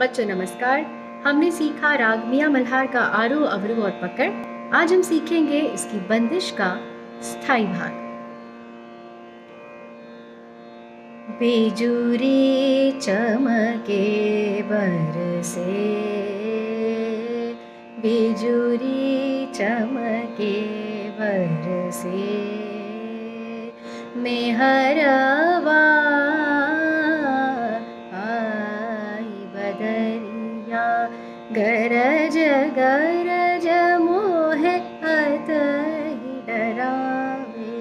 बच्चों नमस्कार। हमने सीखा राग मियाँ मल्हार का आरोह अवरोह और पकड़। आज हम सीखेंगे इसकी बंदिश का स्थायी भाग। बेजूरी चमके बरसे बेजूरी चमके बरसे मेहरवा गरज गरज मोहे अतहि डरावे।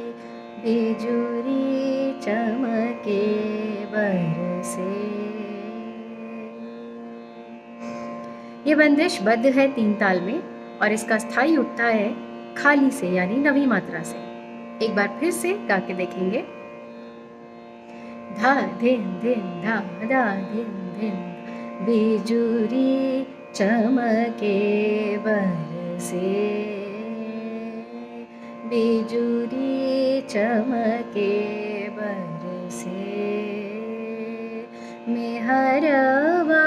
बिजुरी चमके बरसे। ये बंदिश बद्ध है तीन ताल में और इसका स्थायी उठता है खाली से, यानी नवी मात्रा से। एक बार फिर से गा के देखेंगे। धा, धिन धिन, धा धा, धिन धिन। बिजुरी चमके बरसे। बिजुरी चमके बरसे। मेहरवा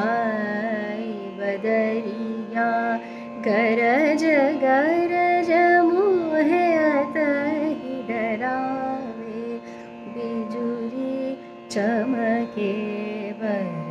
आई बदरिया गरज गरज मुहे डरावे। बिजुरी चमके बरसे